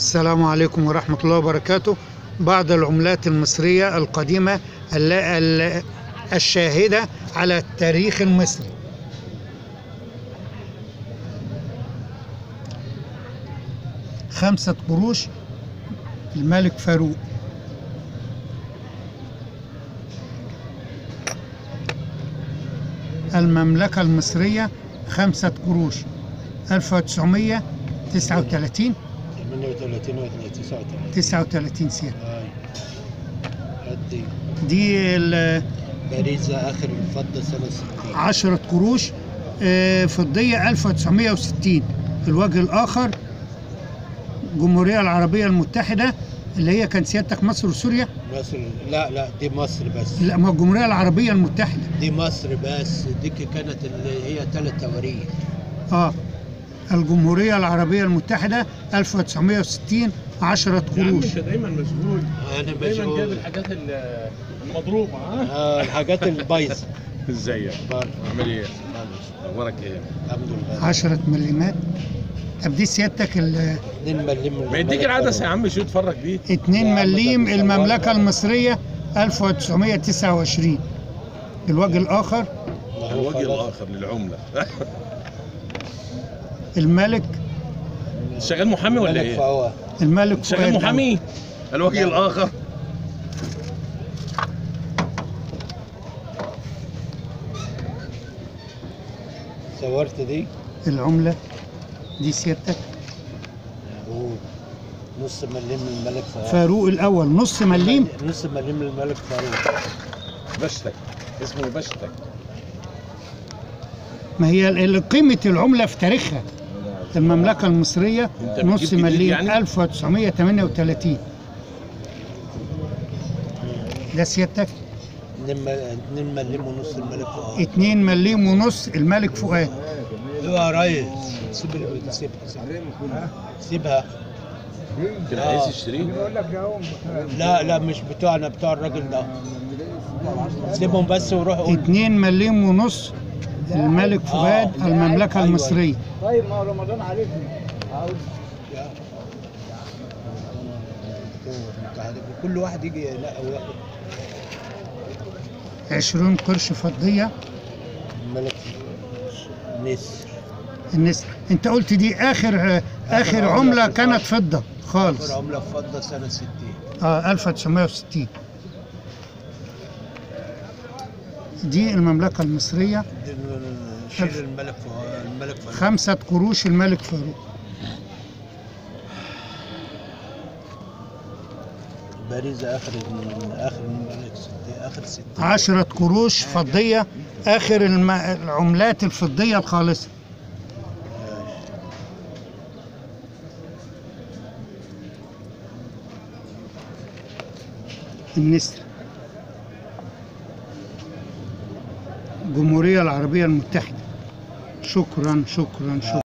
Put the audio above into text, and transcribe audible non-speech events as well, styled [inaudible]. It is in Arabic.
السلام عليكم ورحمة الله وبركاته. بعض العملات المصرية القديمة ال- ال- الشاهدة على التاريخ المصري. خمسة قروش الملك فاروق. المملكة المصرية خمسة قروش 1939 38 و 39 39 سنة دي ال باريزة آخر الفضة سنة 60 10 قروش آه، فضية 1960 الوجه الآخر الجمهورية العربية المتحدة اللي هي كان سيادتك مصر وسوريا؟ مصر. لا لا دي مصر بس. لا ما الجمهورية العربية المتحدة. دي مصر بس. ديك كانت اللي هي ثلاث تواريخ. آه. الجمهورية العربية المتحدة 1960 10 يا عم قروش انت دايما مشغول أنا دايما جايب مشغول الحاجات ال- المضروبة ها؟ آه الحاجات البايظة. [laughs] ازيك بر- عامل إيه. أخبارك إيه؟ الحمد لله. 10 مليمات. طب دي سيادتك ال 2 مليم ما يديك العدسة يا عم شو اتفرج بيه؟ 2 يا عم ده مليم بيصورها. المملكة المصرية 1929 الوجه الآخر. الوجه الآخر للعملة. [laughs] الملك شغال محامي ولا إيه؟ فهو الملك شغال فؤاد محامي. الوجه لا. الآخر. صورت دي. العملة دي سيادتك. نص مليم الملك فهو فاروق الأول نص مليم. نص مليم الملك فاروق. بشتك. اسمه بشتك. ما هي قيمة العملة في تاريخها. المملكة المصرية نص مليم يعني؟ 1938 ده سيادتك. 2 مليم ونص الملك فؤاد. 2 مليم ونص الملك فؤاد. أيوه يا ريس سيب سيبها سيبها. سيبها كان آه. عايز يشتريه لا لا مش بتوعنا بتوع الراجل ده. سيبهم بس وروح قول. 2 مليم ونص الملك فؤاد آه. المملكة أيوة. المصرية طيب ما رمضان عليكم. كل واحد يجي لا وياخد 20 قرش فضية الملك نسر النسر انت قلت دي آخر آخر عملة كانت. فضة خالص آخر عملة فضة سنة 60 آه 1960 دي المملكة المصرية. شيل الملك الملك فؤاد خمسة قروش الملك فاروق. باريزة آخر آخر الملك 60 آخر 60 عشرة قروش فضية آخر الم... العملات الفضية الخالصة. النسر. الجمهورية العربية المتحدة. شكرا شكرا شكرا.